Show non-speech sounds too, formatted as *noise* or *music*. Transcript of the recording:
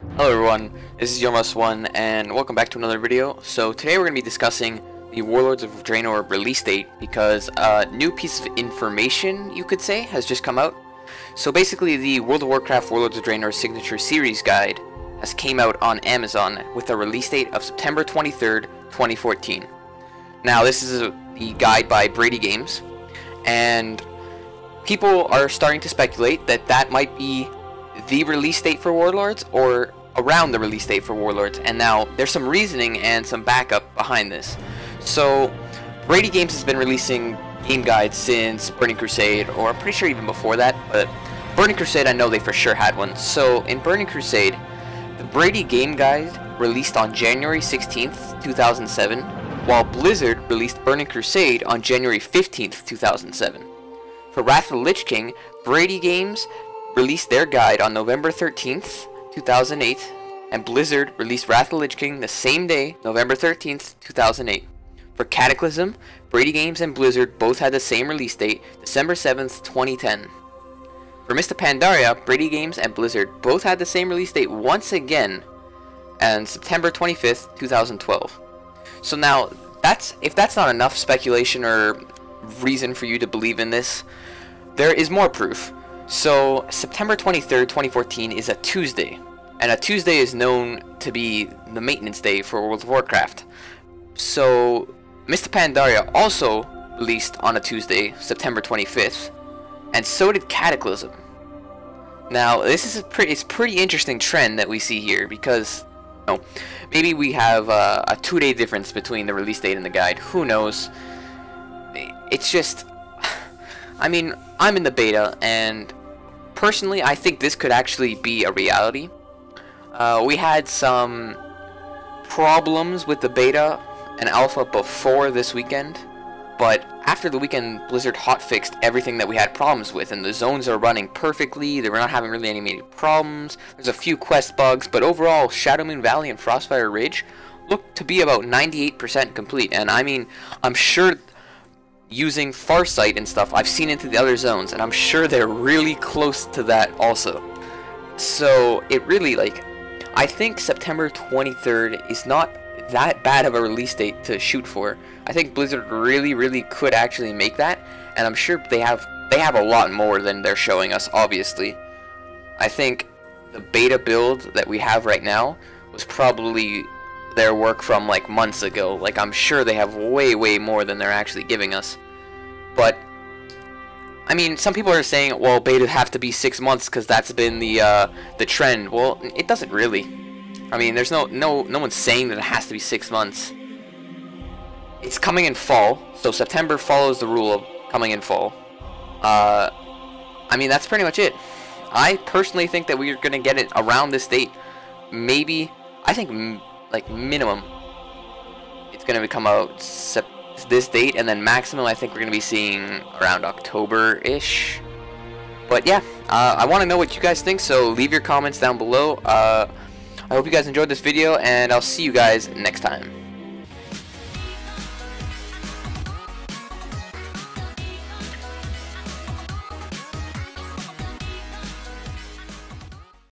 Hello everyone, this is Yourmouse1 and welcome back to another video. So today we're going to be discussing the Warlords of Draenor release date because a new piece of information, you could say, has just come out. So basically the World of Warcraft Warlords of Draenor Signature Series Guide has came out on Amazon with a release date of September 23rd, 2014. Now this is a, the guide by Brady Games and people are starting to speculate that that might be the release date for Warlords or around the release date for Warlords. And now there's some reasoning and some backup behind this. So Brady Games has been releasing game guides since Burning Crusade, or I'm pretty sure even before that, but Burning Crusade I know they for sure had one. So in Burning Crusade, the Brady game guide released on January 16th, 2007, while Blizzard released Burning Crusade on January 15th, 2007. For Wrath of the Lich King, Brady Games released their guide on November 13th, 2008, and Blizzard released Wrath of the Lich King the same day, November 13th, 2008. For Cataclysm, Brady Games and Blizzard both had the same release date, December 7th, 2010. For Mists of Pandaria, Brady Games and Blizzard both had the same release date once again, and September 25th, 2012. So now, that's if that's not enough speculation or reason for you to believe in this, there is more proof. So September 23rd, 2014 is a Tuesday, and a Tuesday is known to be the maintenance day for World of Warcraft. So Mists of Pandaria also released on a Tuesday, September 25th, and so did Cataclysm. Now, this is a pretty, it's pretty interesting trend that we see here because, you know, maybe we have uh, a two-day difference between the release date and the guide. Who knows? It's just, *sighs* I mean, I'm in the beta, and personally, I think this could actually be a reality. Uh, we had some problems with the beta and alpha before this weekend, but after the weekend, Blizzard hotfixed everything that we had problems with, and the zones are running perfectly. They were not having really any major problems. There's a few quest bugs, but overall, Shadowmoon Valley and Frostfire Ridge look to be about 98% complete. And I mean, I'm sure using Farsight and stuff, I've seen into the other zones, and I'm sure they're really close to that also. So it really, like, I think September 23rd is not that bad of a release date to shoot for. I think Blizzard really, really could actually make that, and I'm sure they have they have a lot more than they're showing us, obviously. I think the beta build that we have right now was probably their work from like months ago. Like I'm sure they have way, way more than they're actually giving us. But I mean, some people are saying, well, beta have to be six months because that's been the uh, the trend. Well, it doesn't really. I mean, there's no no no one's saying that it has to be six months. It's coming in fall, so September follows the rule of coming in fall. Uh, I mean, that's pretty much it. I personally think that we're gonna get it around this date. Maybe I think like minimum, it's gonna come out this date, and then maximum I think we're gonna be seeing around October-ish. But yeah, uh, I want to know what you guys think, so leave your comments down below. Uh, I hope you guys enjoyed this video, and I'll see you guys next time.